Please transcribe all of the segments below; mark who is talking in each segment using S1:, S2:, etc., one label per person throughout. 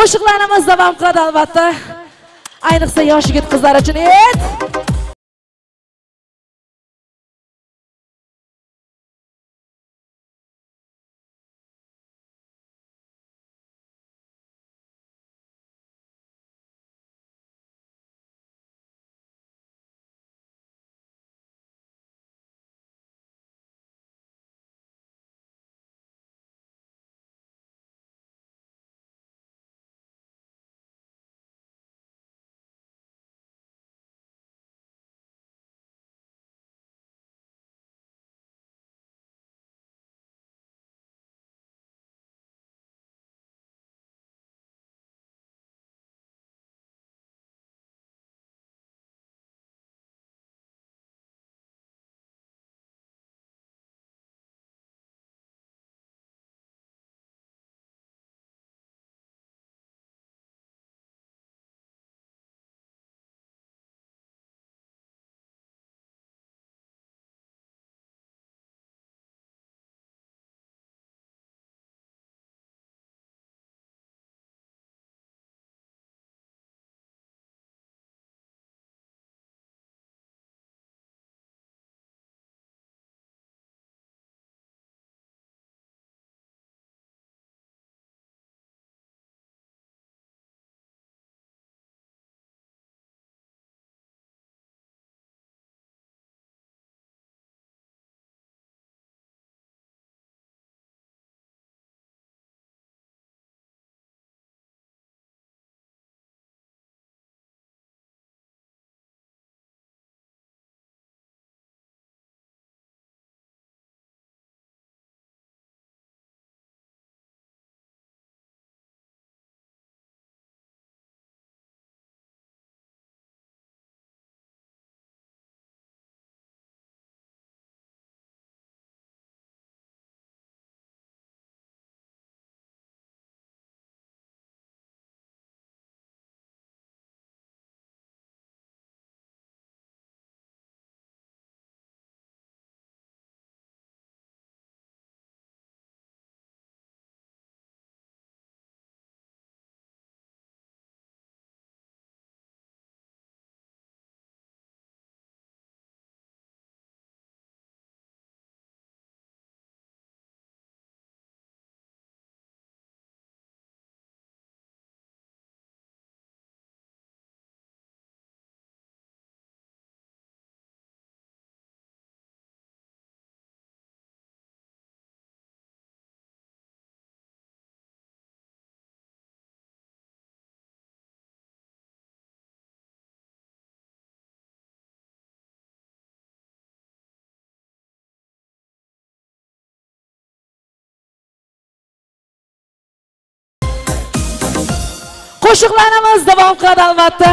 S1: qo'shiqlarimiz davom qiladi albatta. Ayniqsa yosh yigit qizlar uchun et! Qo'shiqlarimiz davom qiladi albatta.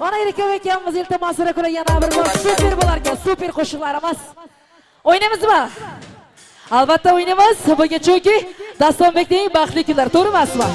S1: Ona Erika ekanimiz iltimosini ko'ra yana bir bor super bo'larkan, super qo'shiqlarimiz. O'ynaymizmi? Albatta o'ynaymiz. Bugun chunki Dastonbekning baxtli kunlari, to'g'ri emasmi?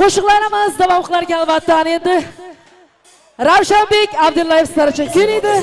S1: Qo'shiqlarimiz davom qilarkan albatta endi Ravshanbek Abdullayev sizlar uchun kuyladi.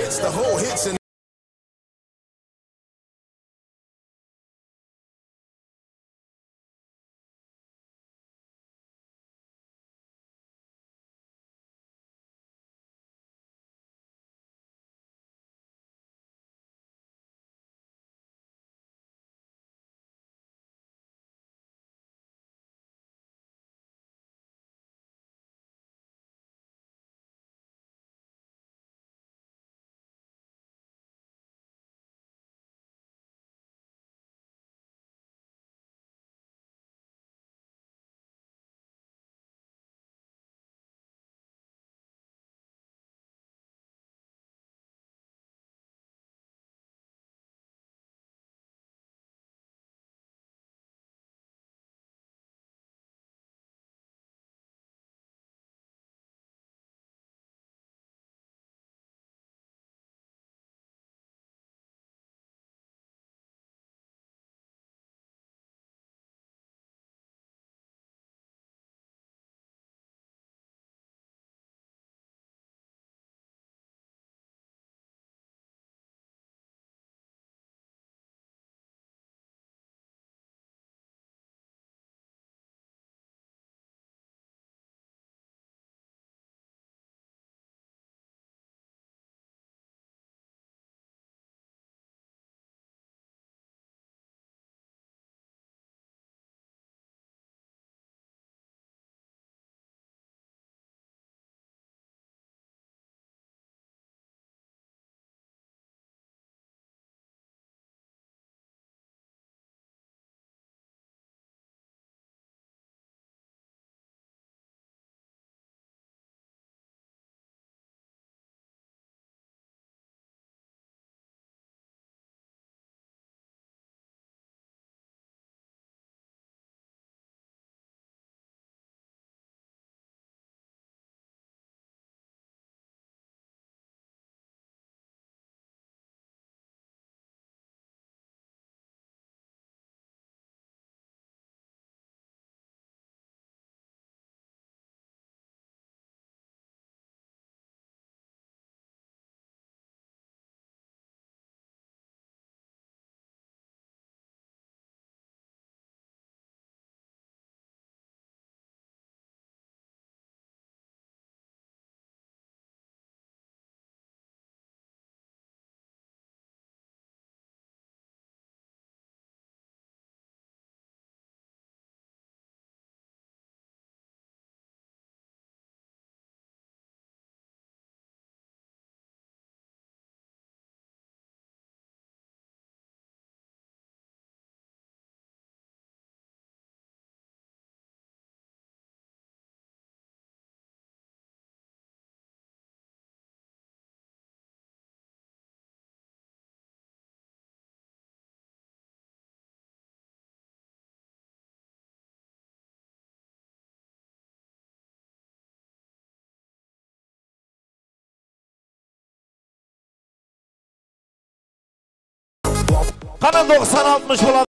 S2: Kanı 90-60 olan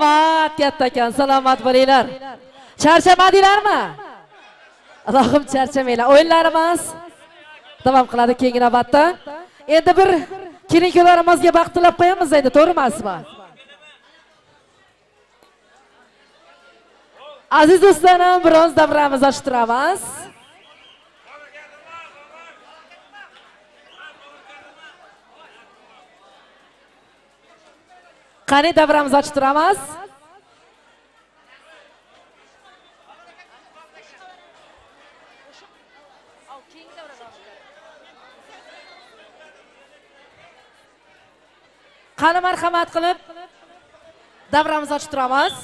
S1: rahmat kattakon salomat bo'linglar. Charchamadinglarmi allohim charchamanglar o'yinlarimiz davom qiladi keyingi navbatda. Endi bir kelin kuylarimizga baxt tilab qo'yamiz endi to'g'ri emasmi aziz do'stlarim biroz davramizni ochib turamiz. Qani davramizni ochib turamiz qani marhamat qilib davramizni ochib turamiz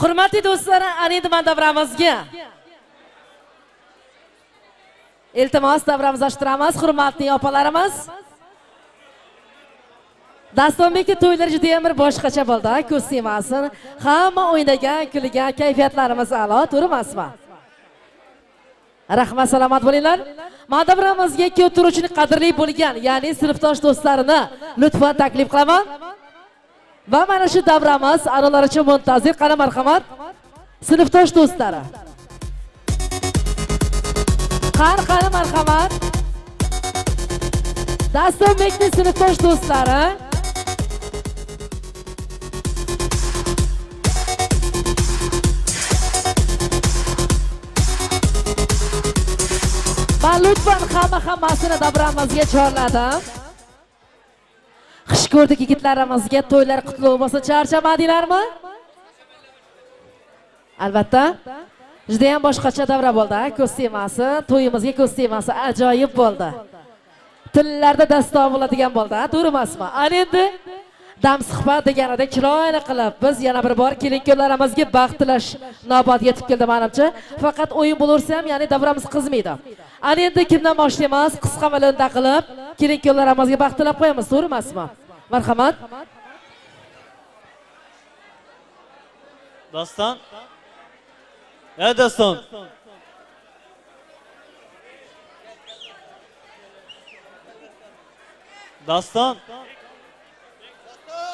S1: hurmatli do'stlar ana endi mana davramizga. Iltimos davramizni ochib hurmatli opalarimiz. Dastonbekni to'ylari judayam bir boshqacha bo'ldi ko'z tegmasin hamma o'ynagan kulgan kayfiyatlarimiz a'lo to'g'ri emasmi rahmat salomat bo'linglar. Madabramizga kelib turuvchini qadrli bo'lgan ya'ni sinfdosh do'stlarini lutfan taklif qilaman. Va mana shu davramiz a'zolaricha muntazir qani marhamat. Sinfdosh do'stlari. Har qani marhamat. Dastonbekni sinfdosh do'stlari. Man lutfan hamma hammasini davramizga chorladim xush ko'rdik yigitlarimizga to'ylar qutlug' bo'lsin charchamadinglarmi? Albatta. Juda ham boshqacha davra bo'ldi ko'z tegmasin to'yimizga ko'z tegmasin ajoyib bo'ldi. Tillarda daston bo'ladigan bo'ldi to'g'ri emasmi ana endi dam suhbat deganida chiroyli qilib biz yana bir bor kelin kunlarimizga baxt tilash navbati yetib keldi manimcha. Faqat o'yin bo'laversa ham ya'ni davramiz qizmaydi. Ana endi kimdan boshlaymiz? Qisqa milinda qilib kelin kunlarimizga baxt tilab qo'yamiz to'g'ri emasmi marhamat.
S2: Doston. है дастан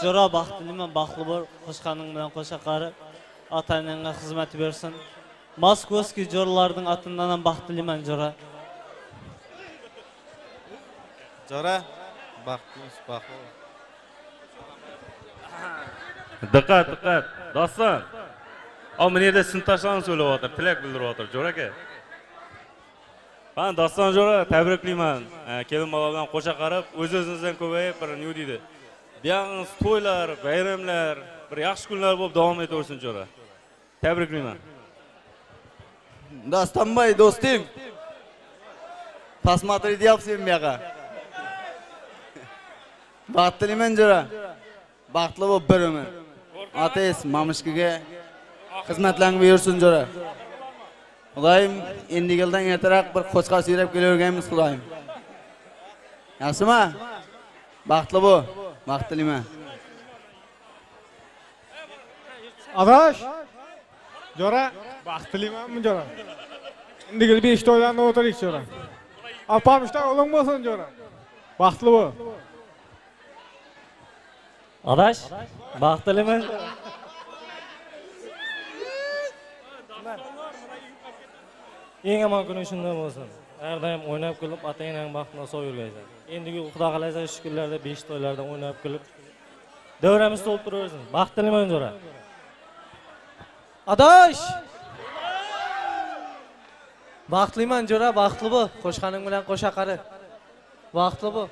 S2: жора бақты мен бақлы бол қошқаныңмен қоша қары қызметі берсін московский жорлардың атынан бақты мен жора
S3: жора бақытлымыз бақлы
S4: дыққат дыққат дастан o mana yerda sinfdoshlarni so'rayaptir tilak bildiryapti jo'ra aka man doston jo'ra tabriklayman kelin bola bilan qo'sha qarab o'z o'zimizdan ko'payib bir nima deydi buyog'ingiz to'ylar bayramlar bir yaxshi kunlar bo'lib davom etaversin jo'ra tabriklayman
S3: Dastonboy do'stim. Посмотри deyapsan bu yoqqa. Baxtliman Jora. Baxtli bo'lib bir umr. Otangiz mamishkaga xizmatlaring buyursin Jora. Xudoyim endi yildan ertaroq bir qo'chqor suyrab kelaverganmiz Xudoyim. Yaxshimi? Baxtli bo'l. Baxtliman.
S5: Adash. Jora, baxtlimanmi Jora? Endi besh to'ylarni o'tirik Jora. Alpamishdan o'g'ling bo'lsin Jora. Baxtli bo'l.
S2: Adash, baxtliman.
S6: Eng yomon kuning shunday bo'lsin har doim o'ynab kulib otangning baxtini sog' yurgaysan endigi xudo xohlasa shu kunlarda besh to'ylarda o'ynab kulib davramiz to'lib turaversin baxtliman jo'ra
S7: Adash! Baxtliman jo'ra, baxtli bo'l. Qo'shqaning bilan qo'sha qari. Baxtli bo'l.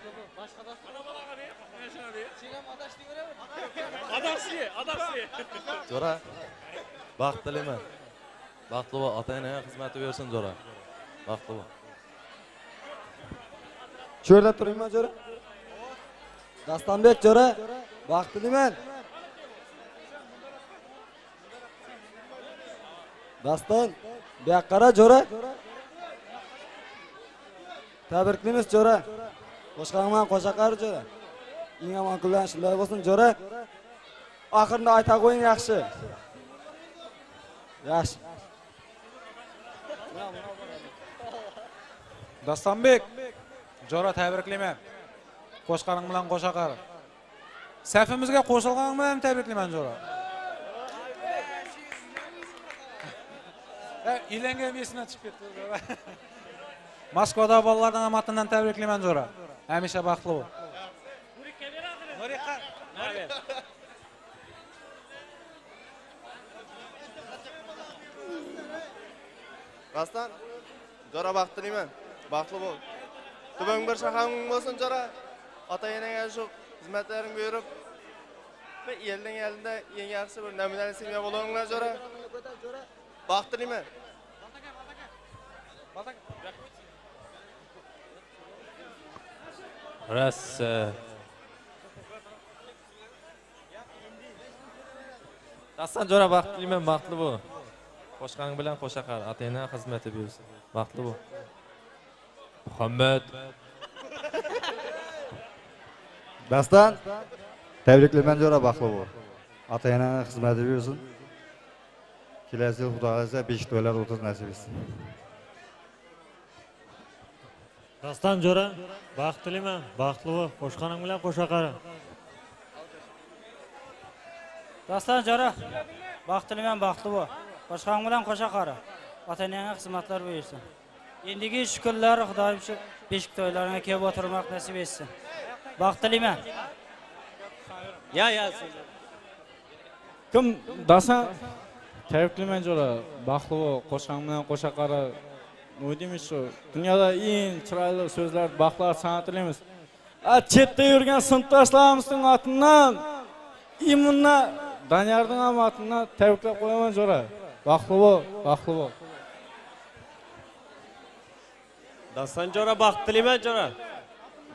S8: Jo'ra, baxt tilayman. Baxtli bo'l, ota-onaga xizmati bersin Jo'ra. Baxtli bo'l.
S9: Shu yerda turayman jo'ra. Dastonbek jo'ra, baxtliman. Daston, bu yoqqa qara jo'ra. Tabriklaymiz jo'ra. Qo'shqanman qo'sha qari jo'ra. Eng yomon kunlar shunday bo'lsin jo'ra. Oxirida ayta qo'ying yaxshi. Yaxshi.
S5: Dastonbek, Jora tabriklayman. Qo'shqaring bilan qo'sha qari. Safimizga qo'shilganing bilan tabriklayman Jora. Uylangan esidan chiqib ketdi Jora. Moskvada bolalarning amatidan tabriklayman Jora. Hamisha baxtli bo'l.
S3: Rostdan Jora baxtliman. Baxtli bo'l. Tubang bir shaharing bo'lsin Jora. Ota-onaga shu xizmatlaring buyurib va elning elida eng yaxshi bir namunali semya bo'linglar Jora. Baxtliman.
S6: rossa
S8: Daston Jo'ra baxtliman, baxtli bo'l. Qo'shqaning bilan qo'sha qari, ota-onaga xizmati bersin. Baxtli bo'l.
S6: Muhammad
S9: Daston, tabriklayman jo'ra baxtli bo'l. Ota-ona xizmati buyursin. Kelasi yil xudo xohlasa 5 to'ylar o'tiz nasib etsin.
S10: Daston jo'ra, baxt tilayman, baxtli bo'l, qo'shqaning bilan qo'sha qara.
S11: Daston jo'ra, baxt tilayman, baxtli bo'l. Qo'shqaning bilan qo'sha qara. Ota-onaga xizmatlar buyursin. Endigi shu kunlar Xudoyim shu beshik to'ylarga kelib o'tirmoq nasib etsin. Baxt tilayman.
S2: Ya ya.
S5: Kim Dasan tabriklayman jo'ra. Baxtli bo'l. Qo'shqaning bilan qo'sha deymiz shu? Dunyoda eng chiroyli so'zlar, baxtlar san'at tilaymiz.
S12: A chetda yurgan sinfdoshlarimizning atidan immunna Danyarning ham atidan tabriklab qo'yaman jo'ra. Baxtli bo'l, baxtli bo'l.
S13: Dastan jo'ra baxt tilayman jo'ra.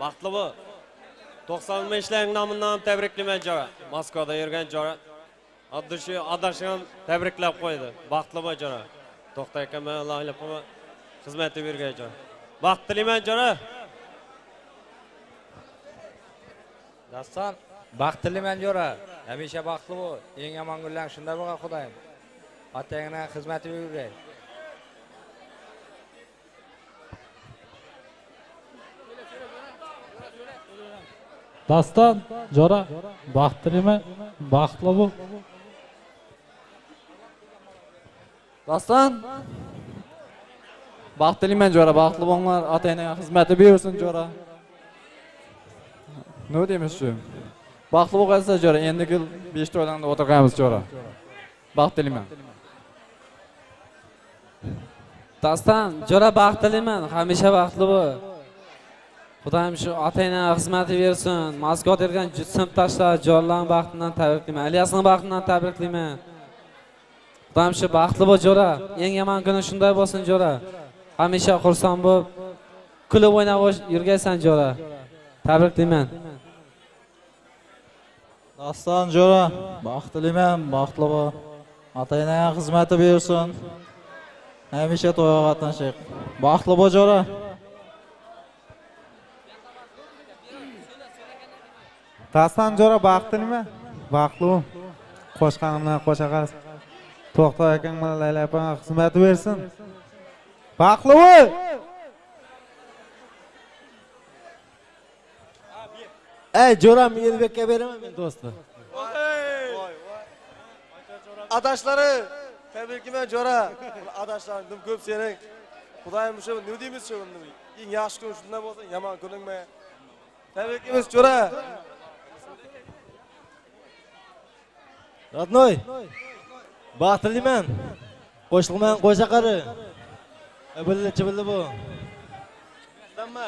S13: Baxtli bo'l. 95 nomidan ham tabriklayman jo'ra. Moskvada yurgan jo'ra. Abdushi adashgan tabriklab qo'ydi. Baxtli bo'l jo'ra. To'xta aka men Alloh ilib qo'yma. Xizmatda yurgan jo'ra. Baxt tilayman jo'ra.
S14: Dastan baxt tilayman jo'ra. Hamisha baxtli bo'l. Eng yomon kunlar shunda bo'lgan Xudoyim. Otangni bergan. дастан
S15: жора бақыт тілеймін бақытлы бол дастан
S16: бақыт мен жора бақытлы болыңlar ата енеңе қызметі бейірсін жора не дейміз шу бақытлы болғайсыздар жора ендігі бешті ойланып отырғаймыз жора бақыт тілеймін
S17: дастан жора бақыт тілеймін қамеша бақытлы бол Xudoyim shu otangni xizmati bersin. Moskvada yurgan sinfdoshlar jonlarni baxtidan tabriklayman. Ilyasning baxtidan tabriklayman. Xudoyim shu baxtli bo'l jo'ra. Eng yomon kuni shunday bo'lsin jo'ra. Hamisha xursand bo'lib, kulib o'ynab yurgaysan jo'ra. Tabriklayman.
S18: Daston jo'ra, baxtliman baxtli bo'l. Otangning xizmati bersin. Hamisha to'yga qatnashing. Baxtli bo'l jo'ra.
S5: Daston jo'ra baxtliman. Baxtli bo'l. Qo'shqanim bilan qo'sha qaz. To'xta akang bilan Layla opang xizmati bersin. Baxtli bo'l.
S7: Ey jo'ram Elbekka beraman men do'stim.
S3: Adashlari, tabriklayman jo'ra. Adashlarim ko'p sening. Xudoyim shu nima deymiz shu eng yaxshi kun shunday bo'lsa, yomon kuningmi? Tabriklaymiz jo'ra.
S7: Родной. Baxtliman. Qo'shilman qo'sha qari. Billi chibilli bu. Damma.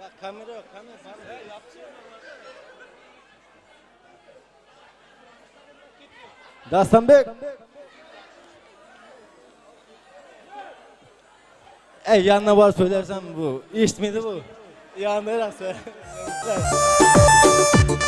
S7: Ya kamera yok, kamera. Dastanbek. Ey yanına var söylersen bu. İş miydi bu? Yanına söyle.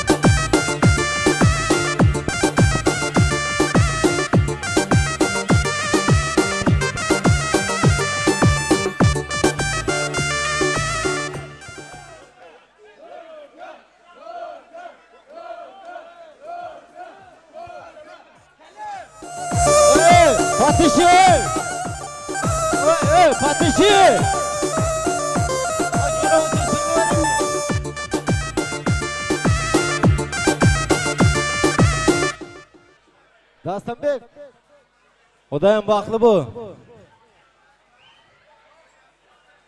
S7: Xudoyim baxtli bu.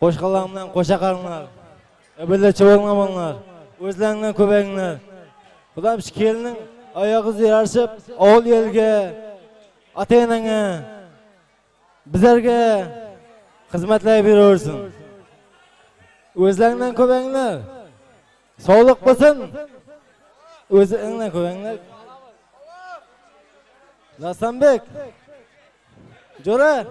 S7: Qo'shqalar bilan qo'sha qaringlar. Birga chivoqlaringlar. O'zlaringdan ko'payinglar. Xudam shu kelinning oyog'iga yarashib, ovul yelga, ota-onangga, bizlarga xizmatlar beraversin. O'zlaringdan ko'payinglar. Sog'liq bo'lsin. O'zingdan ko'payinglar. Nasambek. Jo'ra.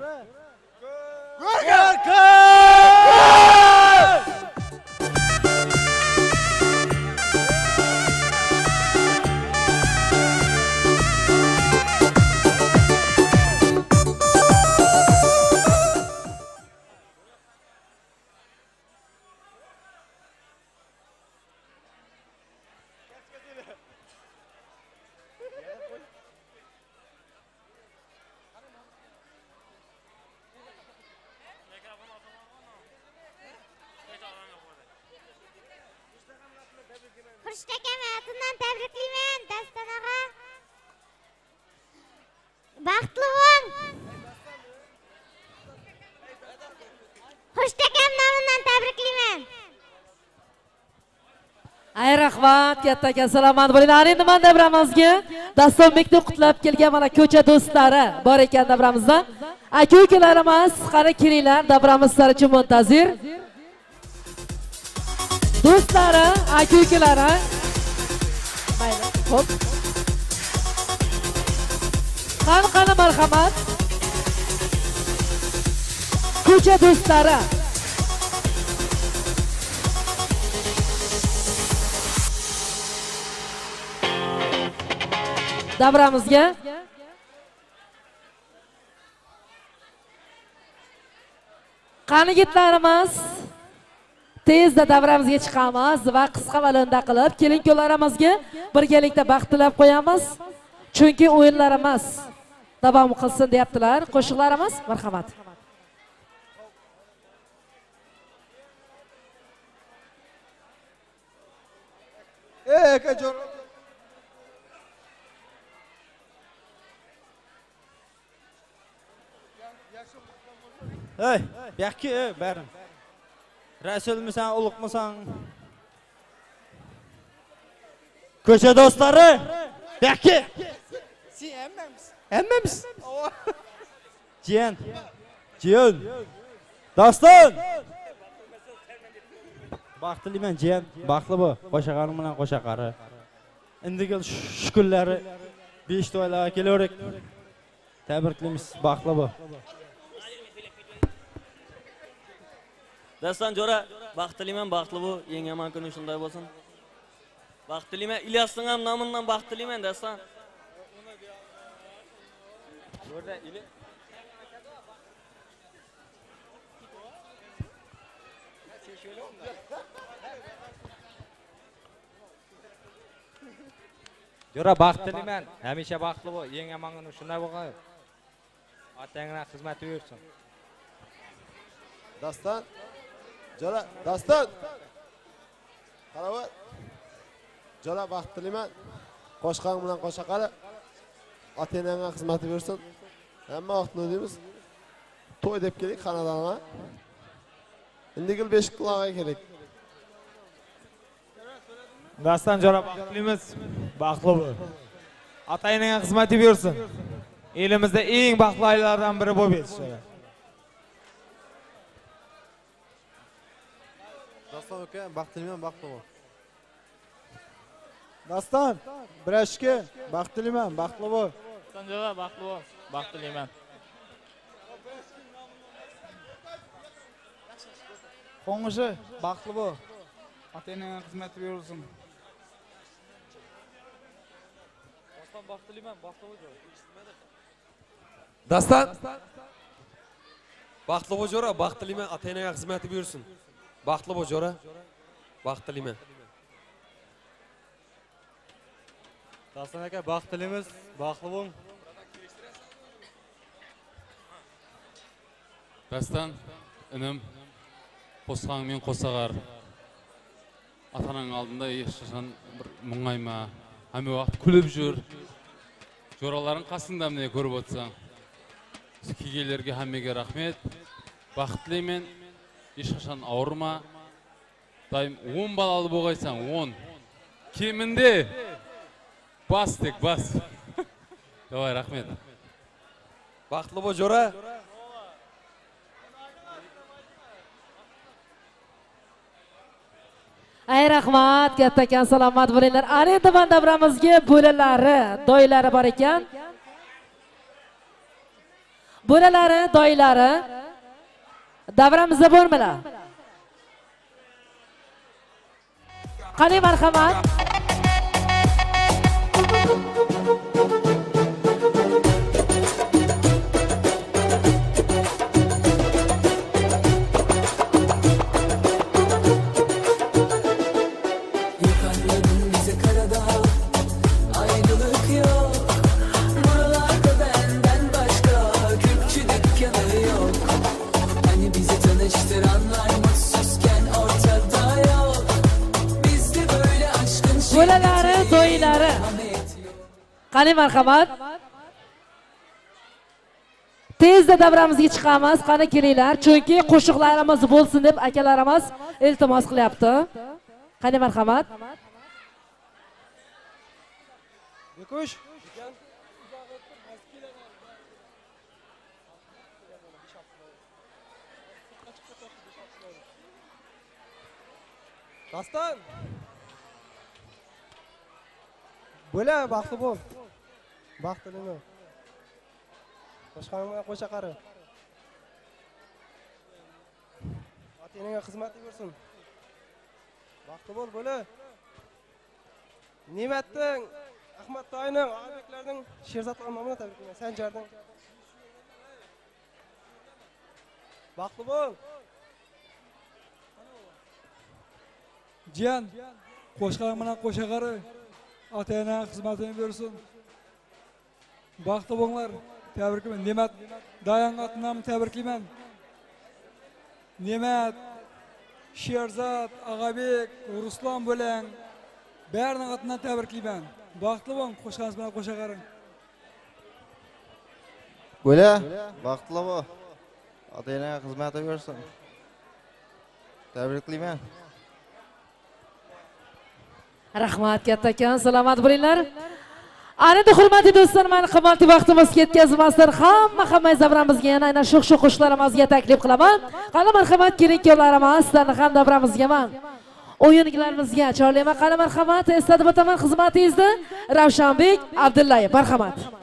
S1: Katta kattakan salomat bo'linglar endi mana davramizga dastonbekni qutlab kelgan mana ko'cha do'stlari bor ekan davramizda aka ukalarimiz qani kelinglar davramiz sizlar uchun muntazir. Do'stlari aka ukalari. Mayli ho'p qani qani marhamat. Ko'cha do'stlari. Davramizga. Qani yigitlarimiz tezda davramizga chiqamiz va qisqa valanda qilib kelin kuyovlarimizga birgalikda baxt tilab qo'yamiz. Chunki o'yinlarimiz davom qilsin deyaptilar. Qo'shiqlarimiz marhamat.
S12: E aka ey buyoqqa ey barim rasulmisan ulug'misan ko'cha do'stlari buyoqqa sen hammamiz hammamiz jiyan jiyan doston baxtliman jiyan baxtli bo'l qo'shaqarim bilan qo'shaqari endigil shu kunlari besh to'ylarga kelaverik tabriklaymiz baxtli bo'l
S19: daston jo'ra baxtliman baxtli bu eng yomon kuni shunday bo'lsin baxtliman ilyosning ham nomidan baxtliman daston
S14: jo'ra baxtliman hamisha baxtli bo'l eng yomon kuni shunday bo'lgan otangga xizmati buyursin
S20: Dastan. Jala, Dastan. Qaravoy. Jala vaqt tilayman. Qo'shqang bilan qo'sha qara. Ota-onangga xizmati bersin. Hamma vaqtni deymiz. To'y deb kelik xonadonga. Indigil 5 quloqqa kerak.
S12: dastan jo'ra baxtlimiz baxtli bo'l ota onangga xizmati elimizda eng baxtli oilalardan biri bo'lib yetishadi
S20: Dastan aka, baxtliman, baxtli bo'l.
S12: daston birashki baxtliman baxtli bo'l
S21: sanjoga baxtli bo'l baxtliman
S12: qo'ng'ishi baxtli bo'l ota onangga xizmati buyursin
S8: baxtliman baxtli dastan. Baxtli bo'l jo'ra baxtliman ota onaga xizmati Бақтылы бұл жора. Бақтылы тілеймін
S6: дастан әке бақыт тілейміз бұл.
S22: бол дастан інім мен қосағар. Ата алдында ешқашан бір мұңайма әме уақыт күліп жүр. Жораларың қасында міне көріп отсаң. Сүкегелерге әмеге рахмет. Бақыт тілеймін ешқашан ауырма. Дайым 10 балалы болғайсаң, 10. Кемінде бас тек бас. Давай, рахмет.
S8: baxtli bo'l jo'ra
S1: ay rahmat kattakon salomat bo'linglar ana endi mana davramizga bo'lalari doylari bor ekan bo'lalari doylari
S23: دبرم زبور ملا
S1: قانی مرخمت qani marhamat tezda davramizga chiqamiz qani kelinglar chunki qo'shiqlarimiz bo'lsin deb akalarimiz iltimos qilyapti qani marhamat
S24: Yokush. Dastan. Bo'la baxtli bo'l. Baxtli nima? Boshqaning bilan qo'sha qari. Ota-onaga xizmat bersin. Baxtli bo'l, bo'la. Ne'matning, Ahmad Toyning, Oybeklarning Sherzodlar nomini tabriklayman. Sanjarning. Baxtli bo'l.
S25: Jiyan, qo'shqaring bilan qo'sha qari. Ota-ona xizmatini bersin. бақыты болыңлар. Тәбіркеймін немат. Даян атынан тәбіркеймін немат. Шерзат ағабек руслан бөләң бәрінің атынан тәбіркеймін бақытлы болың қошқаныңыз бен қоша қарың
S3: Gül'e, vaxtla bu. Adayına hizmet ediyorsun. Tebrikliyim
S1: ben. Rahmat kattakan, selamat. Ana hurmatli do'stlar mana qimmatli vaqtimiz ketkazmasdan hamma hammangiz davramizga yana aynan shu shu qo'shiqlarimizga taklif qilaman. Qani marhamat keling kuyovlarimiz sizlarni ham davramizga man. O'yinlarimizga chorlayman qani marhamat eslatib o'taman xizmatingizni ravshanbek abdullayev marhamat.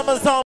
S26: Amazon